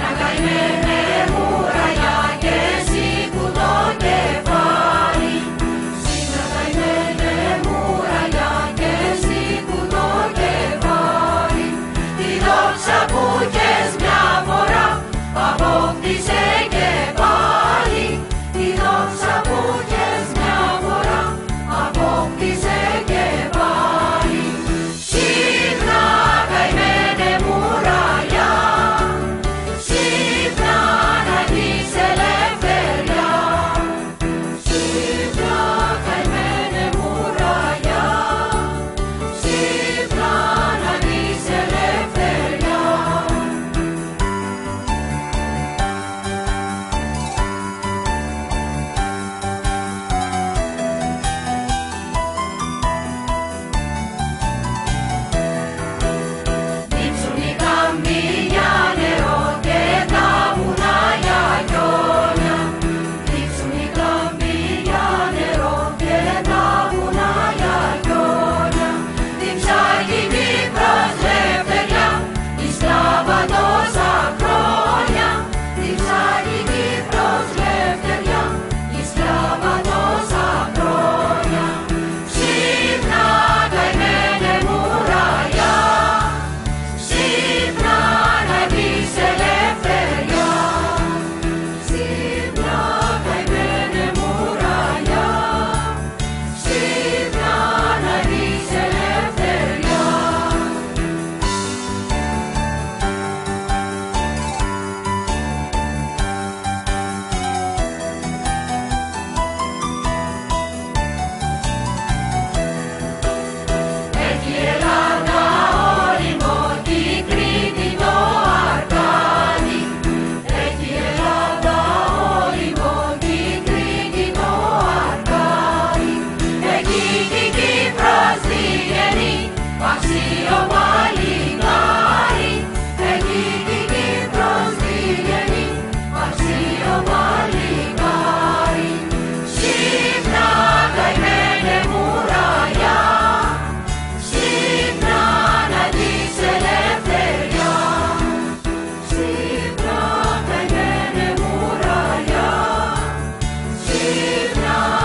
Nagai Mene Libra.